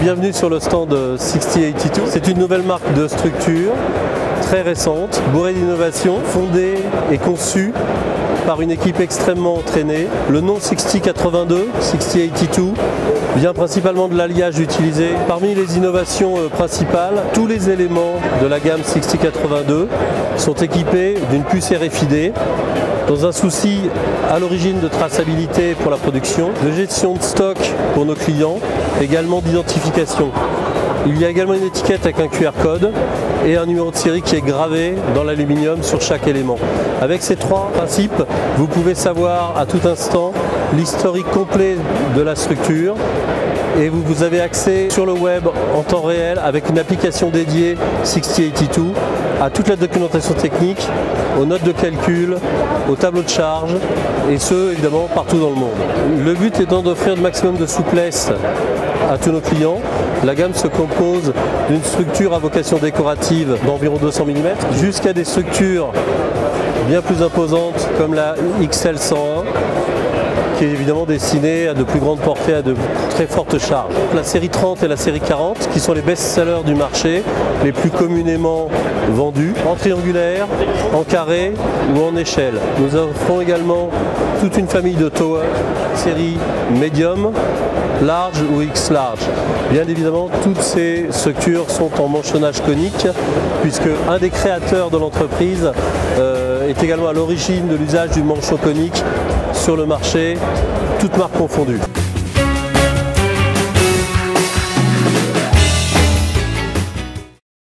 Bienvenue sur le stand 6082. C'est une nouvelle marque de structure très récente, bourrée d'innovation, fondée et conçue par une équipe extrêmement entraînée. Le nom 6082, 6082, vient principalement de l'alliage utilisé. Parmi les innovations euh, principales, tous les éléments de la gamme 6082 sont équipés d'une puce RFID dans un souci à l'origine de traçabilité pour la production, de gestion de stock pour nos clients, également d'identification. Il y a également une étiquette avec un QR code et un numéro de série qui est gravé dans l'aluminium sur chaque élément. Avec ces trois principes, vous pouvez savoir à tout instant l'historique complet de la structure et vous, avez accès sur le web en temps réel avec une application dédiée 6082 à toute la documentation technique, aux notes de calcul, au tableau de charge et ce évidemment partout dans le monde. Le but étant d'offrir le maximum de souplesse à tous nos clients. La gamme se compose d'une structure à vocation décorative d'environ 200 mm jusqu'à des structures bien plus imposantes comme la XL101 qui est évidemment destinée à de plus grandes portées, à de très fortes charges. La série 30 et la série 40 qui sont les best-sellers du marché, les plus communément vendus, en triangulaire, en carré ou en échelle. Nous offrons également toute une famille de tower, série médium, large ou X large. Bien évidemment, toutes ces structures sont en manchonnage conique puisque un des créateurs de l'entreprise euh, est également à l'origine de l'usage du manchon conique sur le marché, toutes marques confondues.